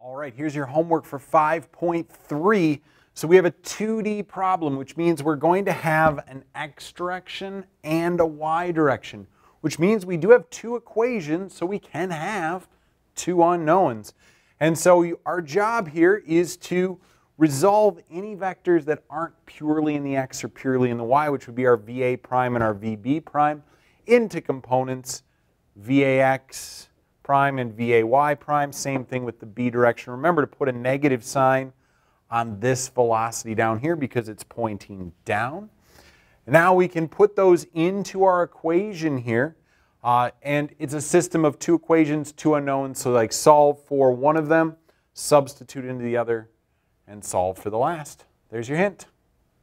All right, here's your homework for 5.3. So we have a 2D problem, which means we're going to have an x direction and a y direction, which means we do have two equations, so we can have two unknowns. And so our job here is to resolve any vectors that aren't purely in the x or purely in the y, which would be our VA prime and our VB prime, into components VAX, prime and VAY prime. Same thing with the B direction. Remember to put a negative sign on this velocity down here because it's pointing down. Now we can put those into our equation here. Uh, and it's a system of two equations, two unknowns. So like solve for one of them, substitute into the other, and solve for the last. There's your hint.